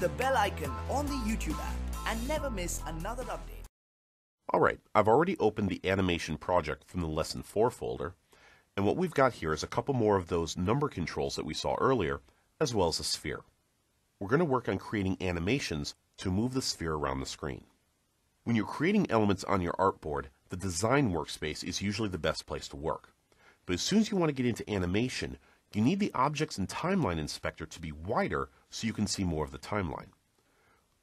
the bell icon on the YouTube app and never miss another update. Alright, I've already opened the animation project from the Lesson 4 folder, and what we've got here is a couple more of those number controls that we saw earlier, as well as a sphere. We're going to work on creating animations to move the sphere around the screen. When you're creating elements on your artboard, the design workspace is usually the best place to work. But as soon as you want to get into animation, you need the Objects and Timeline Inspector to be wider so you can see more of the timeline.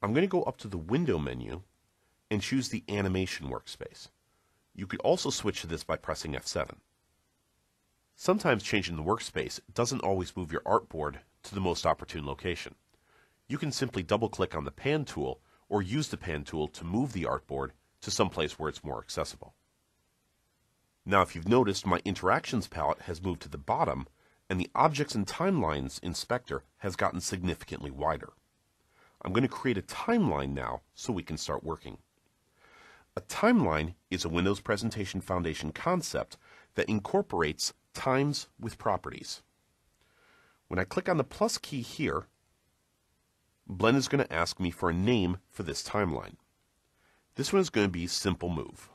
I'm going to go up to the Window menu and choose the Animation workspace. You could also switch to this by pressing F7. Sometimes changing the workspace doesn't always move your artboard to the most opportune location. You can simply double click on the Pan tool or use the Pan tool to move the artboard to some place where it's more accessible. Now, if you've noticed, my Interactions palette has moved to the bottom, and the Objects and Timelines inspector has gotten significantly wider. I'm going to create a timeline now so we can start working. A timeline is a Windows Presentation Foundation concept that incorporates times with properties. When I click on the plus key here, Blend is going to ask me for a name for this timeline. This one is going to be Simple Move.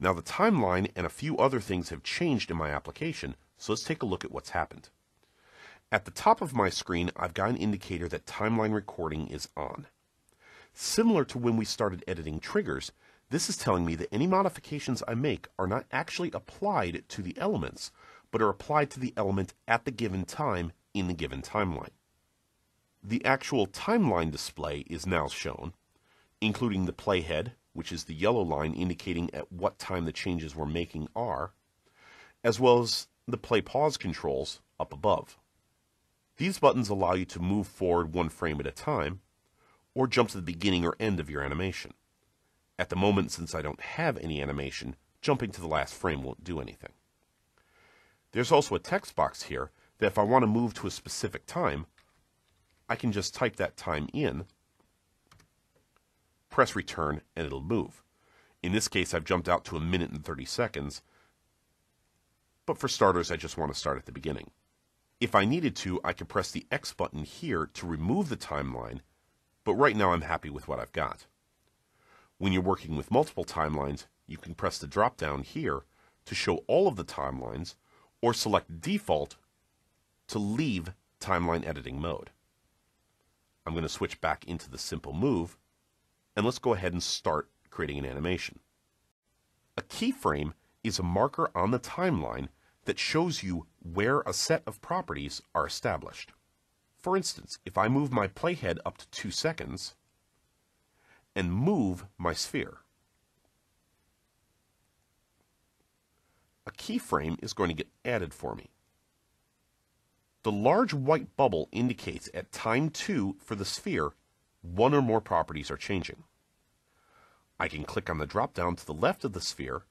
Now the timeline and a few other things have changed in my application, so let's take a look at what's happened. At the top of my screen, I've got an indicator that timeline recording is on. Similar to when we started editing triggers, this is telling me that any modifications I make are not actually applied to the elements, but are applied to the element at the given time in the given timeline. The actual timeline display is now shown, including the playhead, which is the yellow line indicating at what time the changes we're making are, as well as the play pause controls up above. These buttons allow you to move forward one frame at a time, or jump to the beginning or end of your animation. At the moment, since I don't have any animation, jumping to the last frame won't do anything. There's also a text box here that if I want to move to a specific time, I can just type that time in, press return, and it'll move. In this case, I've jumped out to a minute and 30 seconds, but for starters, I just want to start at the beginning. If I needed to, I could press the X button here to remove the timeline, but right now I'm happy with what I've got. When you're working with multiple timelines, you can press the drop down here to show all of the timelines, or select Default to leave timeline editing mode. I'm going to switch back into the simple move, and let's go ahead and start creating an animation. A keyframe is a marker on the timeline that shows you where a set of properties are established. For instance, if I move my playhead up to 2 seconds and move my sphere, a keyframe is going to get added for me. The large white bubble indicates at time 2 for the sphere, one or more properties are changing. I can click on the drop down to the left of the sphere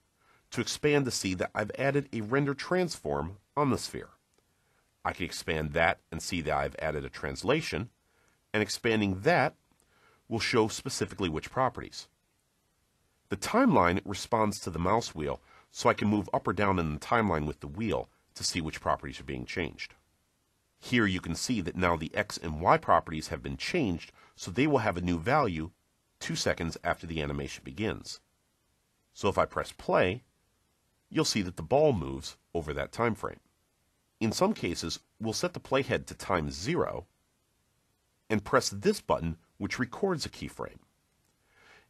to expand to see that I've added a render transform on the sphere. I can expand that and see that I've added a translation, and expanding that will show specifically which properties. The timeline responds to the mouse wheel, so I can move up or down in the timeline with the wheel to see which properties are being changed. Here you can see that now the X and Y properties have been changed, so they will have a new value two seconds after the animation begins. So if I press play, you'll see that the ball moves over that time frame. In some cases, we'll set the playhead to time zero and press this button, which records a keyframe.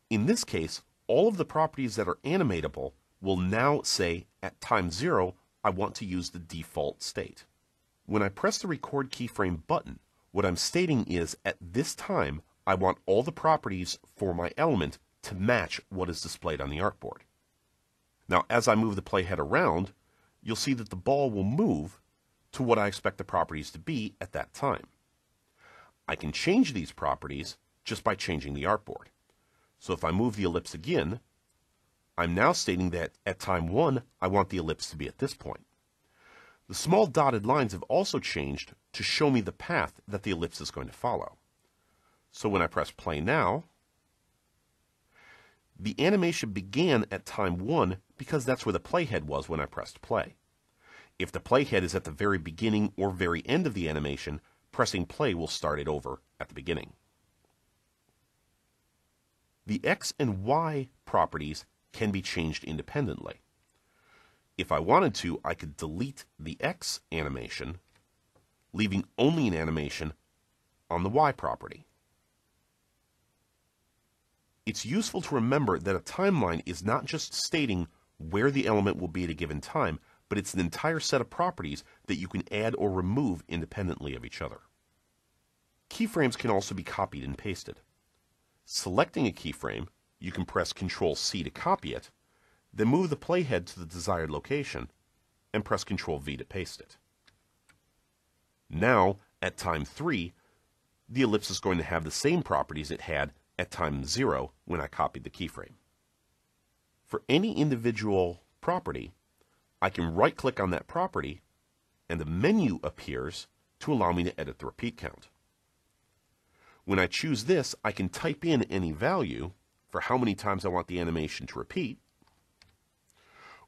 In this case, all of the properties that are animatable will now say at time zero, I want to use the default state. When I press the record keyframe button, what I'm stating is at this time, I want all the properties for my element to match what is displayed on the artboard. Now, as I move the playhead around, you'll see that the ball will move to what I expect the properties to be at that time. I can change these properties just by changing the artboard. So if I move the ellipse again, I'm now stating that at time 1, I want the ellipse to be at this point. The small dotted lines have also changed to show me the path that the ellipse is going to follow. So when I press play now, the animation began at time 1 because that's where the playhead was when I pressed play. If the playhead is at the very beginning or very end of the animation, pressing play will start it over at the beginning. The X and Y properties can be changed independently. If I wanted to, I could delete the X animation, leaving only an animation on the Y property. It's useful to remember that a timeline is not just stating where the element will be at a given time, but it's an entire set of properties that you can add or remove independently of each other. Keyframes can also be copied and pasted. Selecting a keyframe, you can press Ctrl C to copy it, then move the playhead to the desired location, and press Ctrl V to paste it. Now, at time 3, the ellipse is going to have the same properties it had at time 0 when I copied the keyframe. For any individual property, I can right click on that property and the menu appears to allow me to edit the repeat count. When I choose this, I can type in any value for how many times I want the animation to repeat,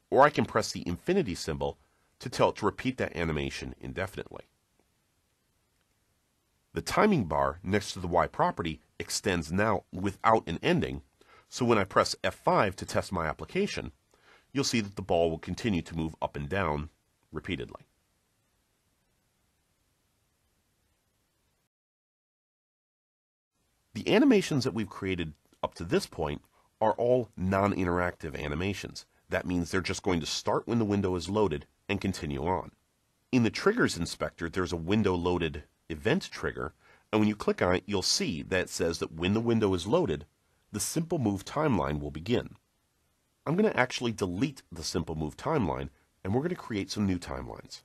or I can press the infinity symbol to tell it to repeat that animation indefinitely. The timing bar next to the Y property extends now without an ending, so when I press F5 to test my application, you'll see that the ball will continue to move up and down repeatedly. The animations that we've created up to this point are all non-interactive animations. That means they're just going to start when the window is loaded and continue on. In the Triggers Inspector, there's a window-loaded event trigger, and when you click on it, you'll see that it says that when the window is loaded, the Simple Move timeline will begin. I'm going to actually delete the Simple Move timeline, and we're going to create some new timelines.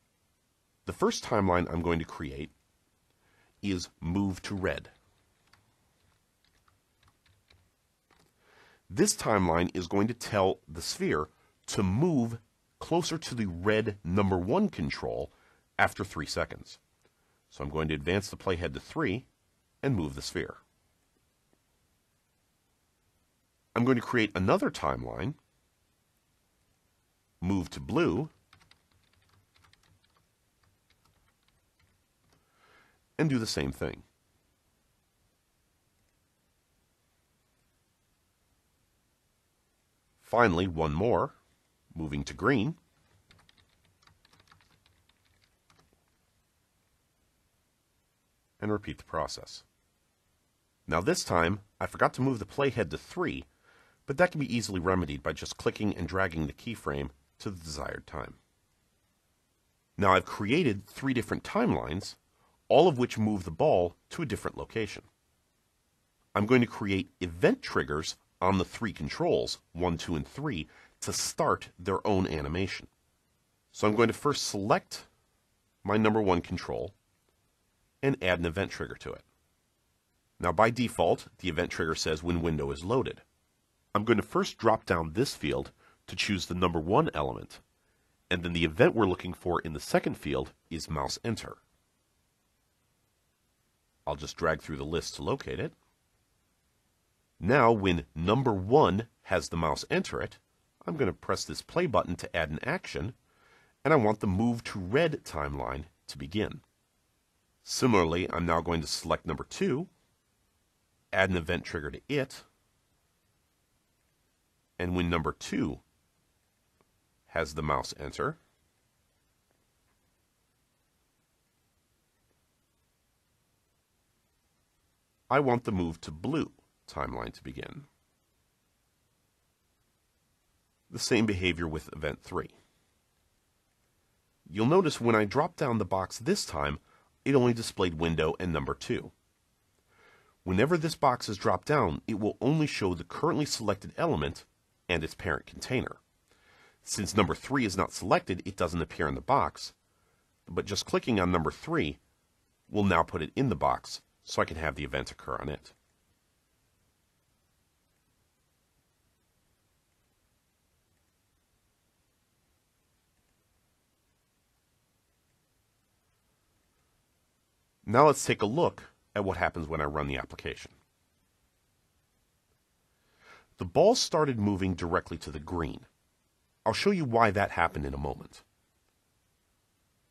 The first timeline I'm going to create is Move to Red. This timeline is going to tell the sphere to move closer to the red number one control after three seconds. So I'm going to advance the playhead to three and move the sphere. I'm going to create another timeline, move to blue, and do the same thing. Finally, one more, moving to green. And repeat the process. Now this time, I forgot to move the playhead to 3, but that can be easily remedied by just clicking and dragging the keyframe to the desired time. Now I've created three different timelines, all of which move the ball to a different location. I'm going to create event triggers on the three controls, 1, 2, and 3, to start their own animation. So I'm going to first select my number 1 control and add an event trigger to it. Now by default, the event trigger says when window is loaded. I'm going to first drop down this field to choose the number 1 element, and then the event we're looking for in the second field is mouse enter. I'll just drag through the list to locate it. Now, when number one has the mouse enter it, I'm going to press this play button to add an action, and I want the move to red timeline to begin. Similarly, I'm now going to select number two, add an event trigger to it, and when number two has the mouse enter, I want the move to blue timeline to begin. The same behavior with event 3. You'll notice when I drop down the box this time, it only displayed window and number 2. Whenever this box is dropped down, it will only show the currently selected element and its parent container. Since number 3 is not selected, it doesn't appear in the box, but just clicking on number 3 will now put it in the box so I can have the event occur on it. Now let's take a look at what happens when I run the application. The ball started moving directly to the green. I'll show you why that happened in a moment.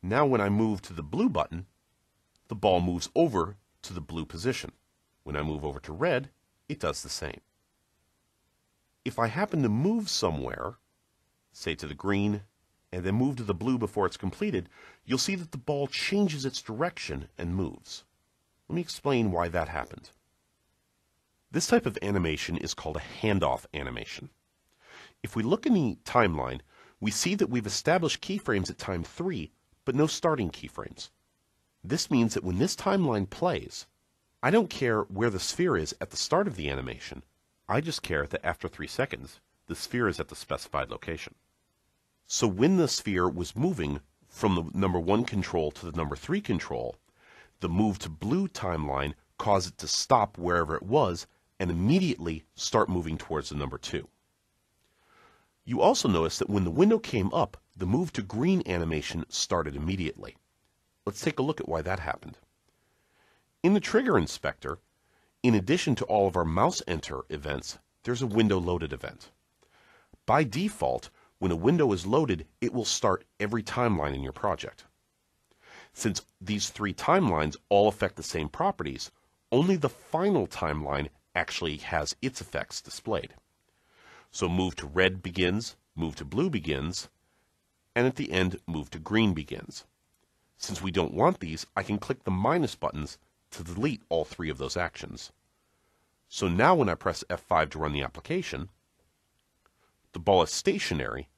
Now when I move to the blue button, the ball moves over to the blue position. When I move over to red, it does the same. If I happen to move somewhere, say to the green, and then move to the blue before it's completed, you'll see that the ball changes its direction and moves. Let me explain why that happened. This type of animation is called a handoff animation. If we look in the timeline, we see that we've established keyframes at time 3, but no starting keyframes. This means that when this timeline plays, I don't care where the sphere is at the start of the animation, I just care that after 3 seconds, the sphere is at the specified location. So when the sphere was moving from the number 1 control to the number 3 control, the move to blue timeline caused it to stop wherever it was and immediately start moving towards the number 2. You also notice that when the window came up, the move to green animation started immediately. Let's take a look at why that happened. In the trigger inspector, in addition to all of our mouse enter events, there's a window loaded event. By default, when a window is loaded, it will start every timeline in your project. Since these three timelines all affect the same properties, only the final timeline actually has its effects displayed. So move to red begins, move to blue begins, and at the end, move to green begins. Since we don't want these, I can click the minus buttons to delete all three of those actions. So now when I press F5 to run the application, the ball is stationary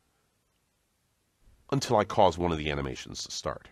until I cause one of the animations to start.